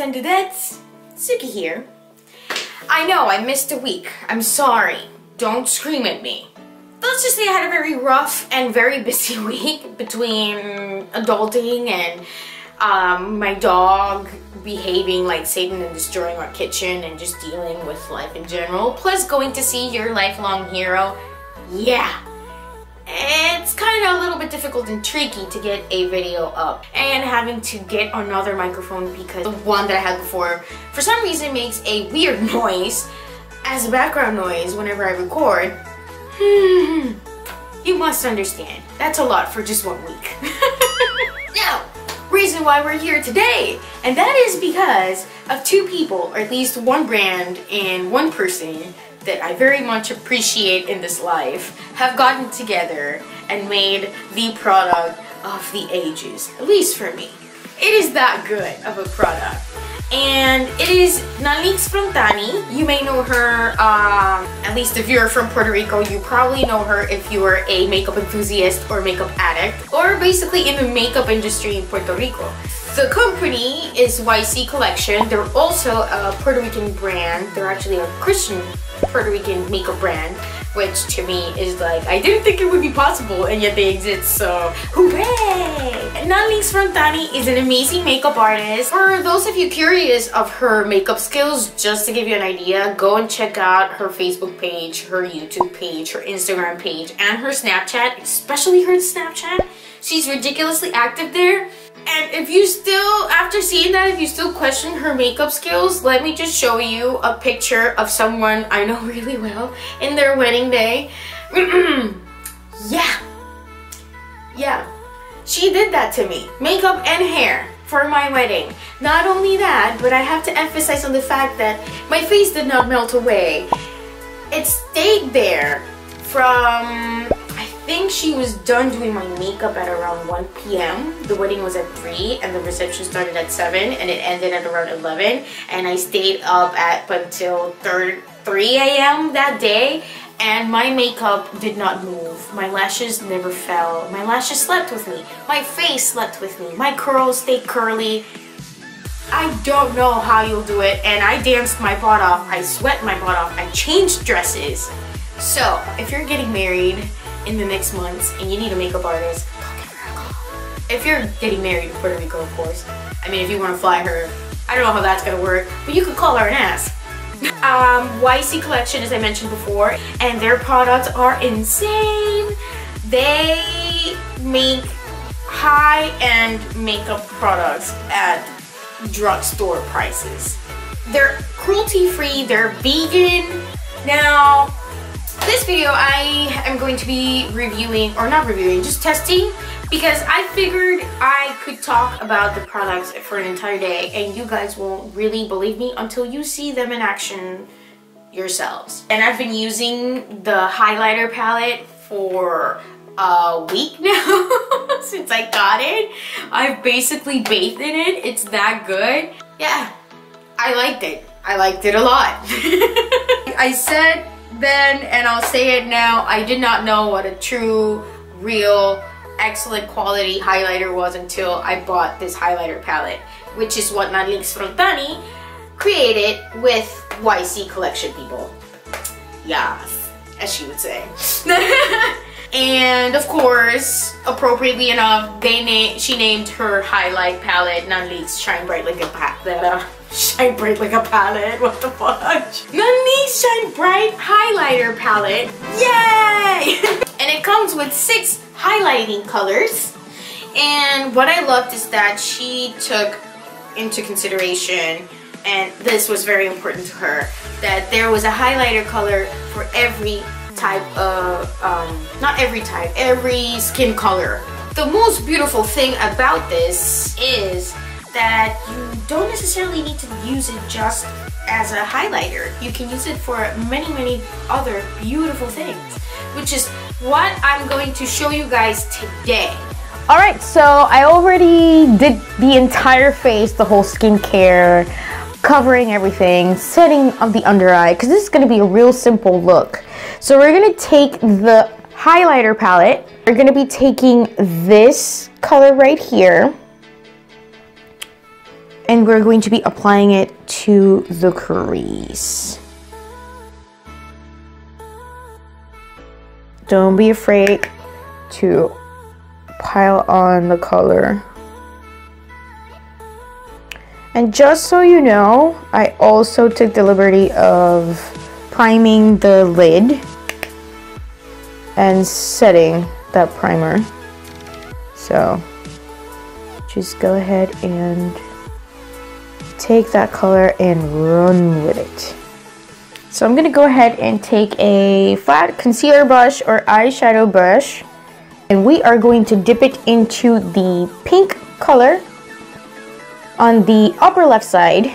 and dudettes, Zuki here. I know I missed a week. I'm sorry. Don't scream at me. Let's just say I had a very rough and very busy week between adulting and um, my dog behaving like Satan and destroying our kitchen and just dealing with life in general, plus going to see your lifelong hero. Yeah, it's kind of a little bit difficult and tricky to get a video up and having to get another microphone because the one that I had before for some reason makes a weird noise as a background noise whenever I record. Hmm, you must understand, that's a lot for just one week. now, reason why we're here today, and that is because of two people, or at least one brand and one person that I very much appreciate in this life have gotten together and made the product of the ages, at least for me. It is that good of a product. And it is Nanlix Frontany. You may know her, um, at least if you're from Puerto Rico, you probably know her if you are a makeup enthusiast or makeup addict, or basically in the makeup industry in Puerto Rico. The company is YC Collection. They're also a Puerto Rican brand. They're actually a Christian Puerto Rican makeup brand, which to me is like, I didn't think it would be possible and yet they exist, so hooray! Nanlix Frontany is an amazing makeup artist. For those of you curious of her makeup skills, just to give you an idea, go and check out her Facebook page, her YouTube page, her Instagram page, and her Snapchat, especially her Snapchat. She's ridiculously active there. And if you still, after seeing that, if you still question her makeup skills, let me just show you a picture of someone I know really well in their wedding day. yeah. Yeah. She did that to me. Makeup and hair for my wedding. Not only that, but I have to emphasize on the fact that my face did not melt away. It stayed there from think she was done doing my makeup at around 1 p.m. The wedding was at 3 and the reception started at 7 and it ended at around 11 and I stayed up at until 3 a.m. that day and my makeup did not move. My lashes never fell. My lashes slept with me. My face slept with me. My curls stayed curly. I don't know how you'll do it and I danced my butt off. I sweat my butt off. I changed dresses. So, if you're getting married, in the next months and you need a makeup artist, If you're getting married in Puerto Rico, of course. I mean, if you want to fly her, I don't know how that's gonna work, but you could call her an ass. um, YC Collection, as I mentioned before, and their products are insane. They make high-end makeup products at drugstore prices. They're cruelty-free, they're vegan. Now, this video I am going to be reviewing, or not reviewing, just testing because I figured I could talk about the products for an entire day and you guys won't really believe me until you see them in action yourselves. And I've been using the highlighter palette for a week now since I got it. I've basically bathed in it. It's that good. Yeah, I liked it. I liked it a lot. I said then, and I'll say it now, I did not know what a true, real, excellent quality highlighter was until I bought this highlighter palette, which is what Nanlix Frontany created with YC collection people. Yes, as she would say. and of course, appropriately enough, they na she named her highlight palette Nanlix Shine Bright Like a Palette. Shine Bright Like a Palette, what the fudge? Nanlix Shine Bright Highlighter Palette, yay! and it comes with six highlighting colors. And what I loved is that she took into consideration and this was very important to her that there was a highlighter color for every type of um, not every type every skin color the most beautiful thing about this is that you don't necessarily need to use it just as a highlighter. You can use it for many, many other beautiful things, which is what I'm going to show you guys today. Alright, so I already did the entire face, the whole skincare, covering everything, setting of the under eye, because this is going to be a real simple look. So we're going to take the highlighter palette. We're going to be taking this color right here and we're going to be applying it to the crease. Don't be afraid to pile on the color. And just so you know, I also took the liberty of priming the lid and setting that primer. So just go ahead and take that color and run with it. So I'm gonna go ahead and take a flat concealer brush or eyeshadow brush and we are going to dip it into the pink color on the upper left side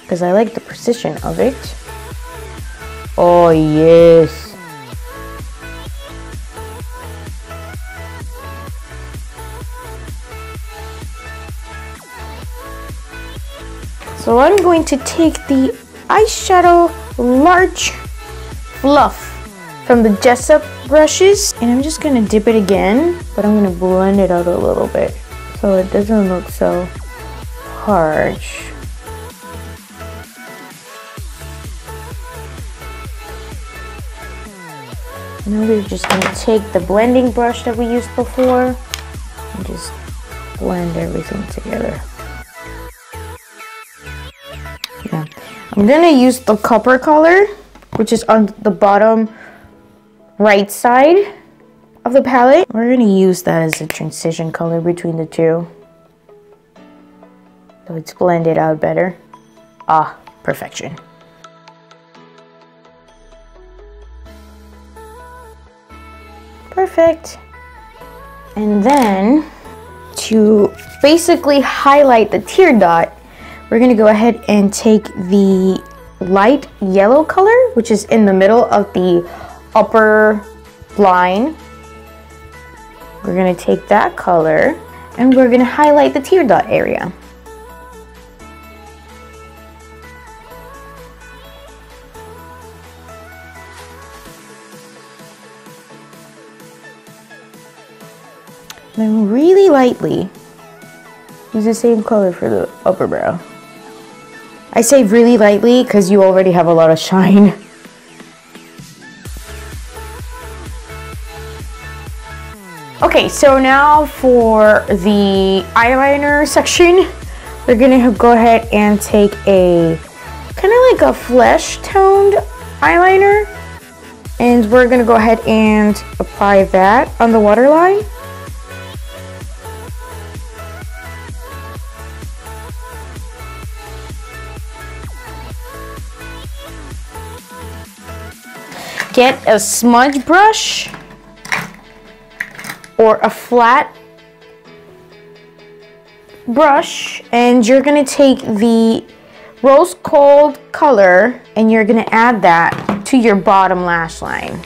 because I like the precision of it. Oh yes. So I'm going to take the eyeshadow large fluff from the Jessup brushes and I'm just gonna dip it again but I'm gonna blend it out a little bit so it doesn't look so harsh. Now we're just gonna take the blending brush that we used before and just blend everything together. Yeah. I'm gonna use the copper color, which is on the bottom right side of the palette. We're gonna use that as a transition color between the two. So it's blended out better. Ah, perfection. Perfect. And then to basically highlight the tear dot, we're gonna go ahead and take the light yellow color, which is in the middle of the upper line. We're gonna take that color and we're gonna highlight the tear dot area. Lightly, use the same color for the upper brow. I say really lightly because you already have a lot of shine. Okay, so now for the eyeliner section, we're gonna go ahead and take a kind of like a flesh toned eyeliner and we're gonna go ahead and apply that on the waterline. Get a smudge brush or a flat brush and you're gonna take the rose gold color and you're gonna add that to your bottom lash line.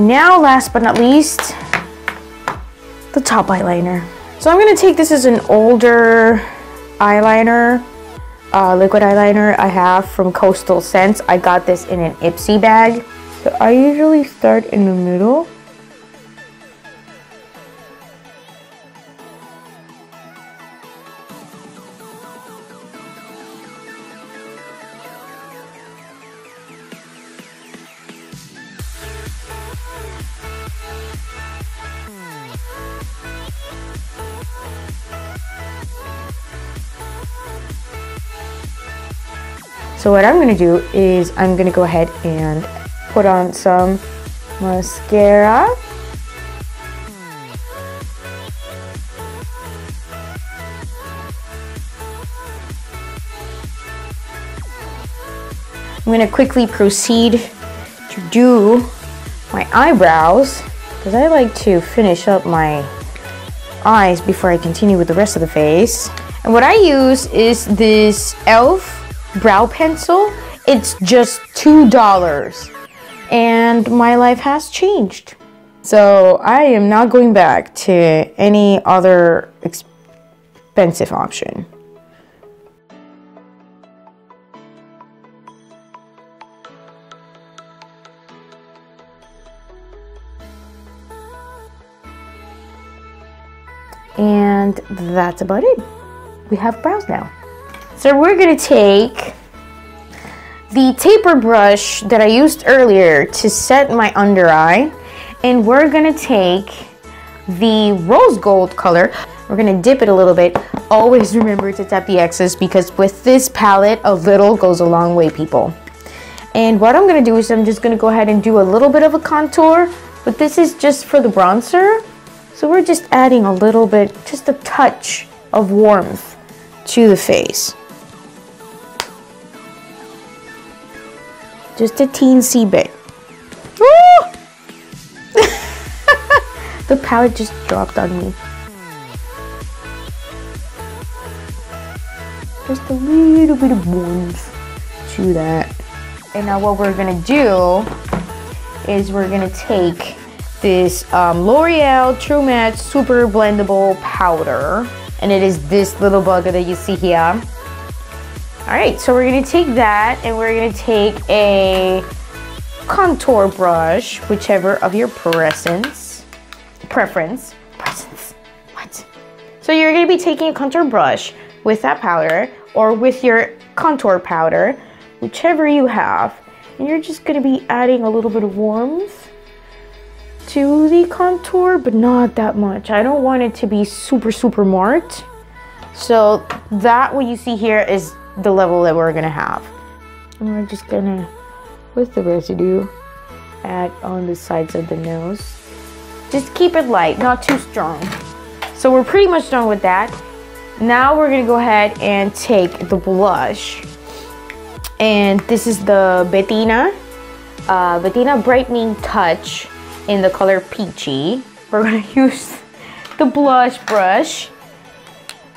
Now, last but not least, the top eyeliner. So I'm gonna take this as an older eyeliner, uh, liquid eyeliner I have from Coastal Scents. I got this in an Ipsy bag. So I usually start in the middle. So what I'm gonna do is I'm gonna go ahead and put on some mascara. I'm gonna quickly proceed to do my eyebrows because I like to finish up my eyes before I continue with the rest of the face. And what I use is this e.l.f brow pencil, it's just $2. And my life has changed. So I am not going back to any other expensive option. And that's about it. We have brows now. So we're gonna take the taper brush that I used earlier to set my under eye and we're gonna take the rose gold color. We're gonna dip it a little bit. Always remember to tap the excess because with this palette a little goes a long way people. And what I'm gonna do is I'm just gonna go ahead and do a little bit of a contour but this is just for the bronzer. So we're just adding a little bit just a touch of warmth to the face Just a teensy bit. the palette just dropped on me. Just a little bit of warmth to that. And now what we're gonna do is we're gonna take this um, L'Oreal True Match Super Blendable Powder. And it is this little bugger that you see here. All right, so we're gonna take that and we're gonna take a contour brush, whichever of your presence, preference, presence, what? So you're gonna be taking a contour brush with that powder or with your contour powder, whichever you have, and you're just gonna be adding a little bit of warmth to the contour, but not that much. I don't want it to be super, super marked. So that what you see here is the level that we're gonna have. And we're just gonna, with the residue, add on the sides of the nose. Just keep it light, not too strong. So we're pretty much done with that. Now we're gonna go ahead and take the blush. And this is the Betina, uh, Betina Brightening Touch in the color Peachy. We're gonna use the blush brush.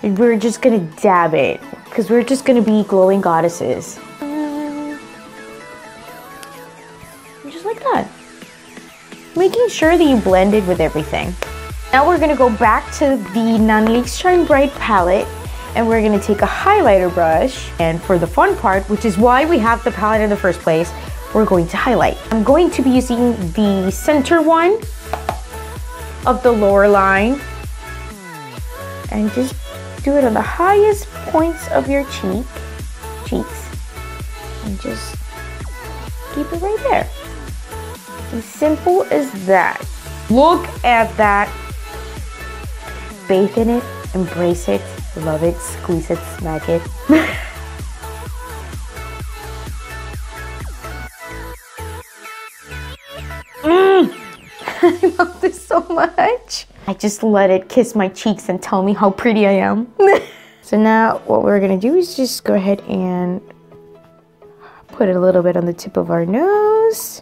And we're just gonna dab it because we're just gonna be glowing goddesses. Mm. Just like that. Making sure that you blend it with everything. Now we're gonna go back to the Nanlix Shine Bright palette and we're gonna take a highlighter brush. And for the fun part, which is why we have the palette in the first place, we're going to highlight. I'm going to be using the center one of the lower line and just do it on the highest points of your cheek, cheeks, and just keep it right there. As simple as that. Look at that. Bathe in it, embrace it, love it, squeeze it, smack it. mm. I love this so much. I just let it kiss my cheeks and tell me how pretty I am. so now what we're gonna do is just go ahead and put a little bit on the tip of our nose.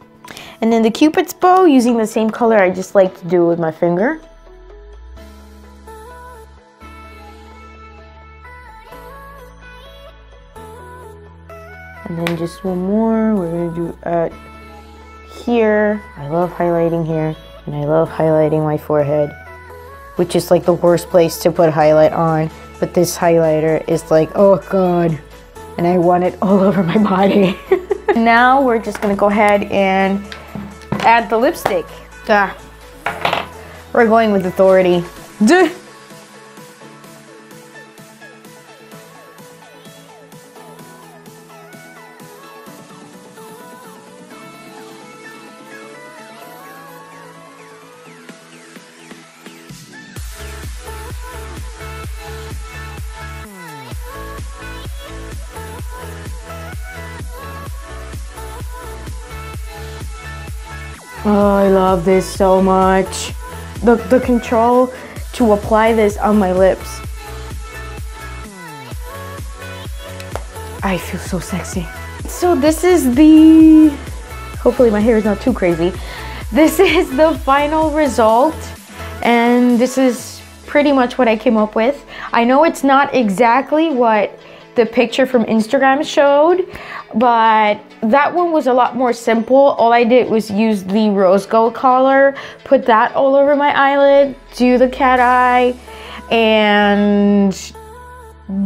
And then the cupid's bow using the same color I just like to do with my finger. And then just one more, we're gonna do at here. I love highlighting here and I love highlighting my forehead which is like the worst place to put highlight on. But this highlighter is like, oh god. And I want it all over my body. now we're just gonna go ahead and add the lipstick. We're going with authority. Duh. Oh, I love this so much. The, the control to apply this on my lips. I feel so sexy. So this is the, hopefully my hair is not too crazy. This is the final result and this is pretty much what I came up with. I know it's not exactly what the picture from Instagram showed, but that one was a lot more simple. All I did was use the rose gold color, put that all over my eyelid, do the cat eye, and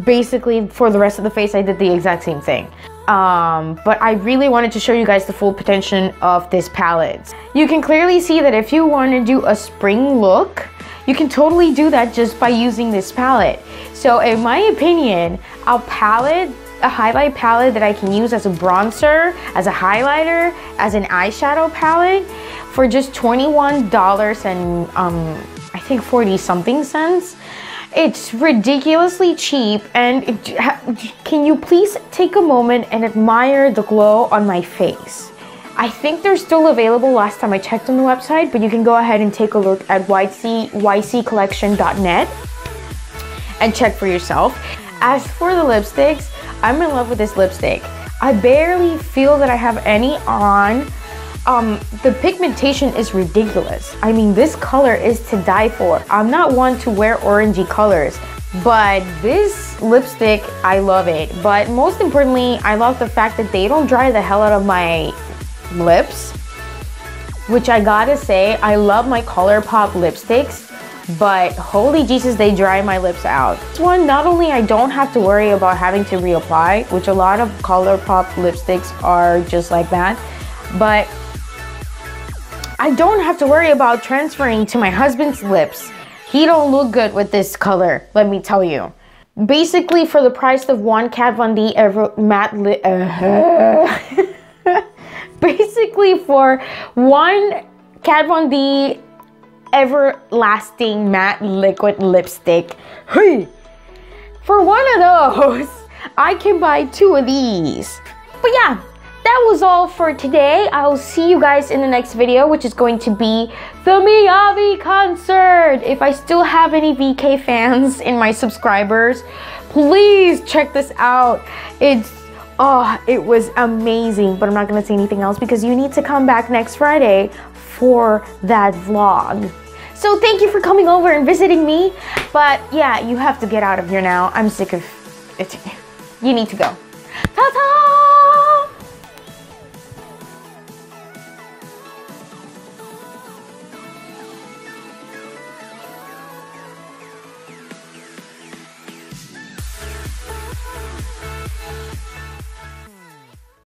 basically for the rest of the face I did the exact same thing. Um, but I really wanted to show you guys the full potential of this palette. You can clearly see that if you want to do a spring look, you can totally do that just by using this palette. So in my opinion, a palette, a highlight palette that I can use as a bronzer, as a highlighter, as an eyeshadow palette for just $21 and um, I think 40 something cents. It's ridiculously cheap and it, can you please take a moment and admire the glow on my face? I think they're still available last time I checked on the website, but you can go ahead and take a look at yc, yccollection.net and check for yourself. As for the lipsticks, I'm in love with this lipstick. I barely feel that I have any on. Um, the pigmentation is ridiculous. I mean, this color is to die for. I'm not one to wear orangey colors, but this lipstick, I love it. But most importantly, I love the fact that they don't dry the hell out of my lips, which I gotta say, I love my ColourPop lipsticks but holy Jesus, they dry my lips out. This one, not only I don't have to worry about having to reapply, which a lot of ColourPop lipsticks are just like that, but I don't have to worry about transferring to my husband's lips. He don't look good with this color, let me tell you. Basically, for the price of one Kat Von D ever matte lip, uh, basically for one Kat Von D everlasting matte liquid lipstick. Hey, for one of those, I can buy two of these. But yeah, that was all for today. I'll see you guys in the next video, which is going to be the Miyavi concert. If I still have any VK fans in my subscribers, please check this out. It's Oh, it was amazing, but I'm not gonna say anything else because you need to come back next Friday for that vlog. So thank you for coming over and visiting me. But yeah, you have to get out of here now. I'm sick of it. You need to go. Ta-ta!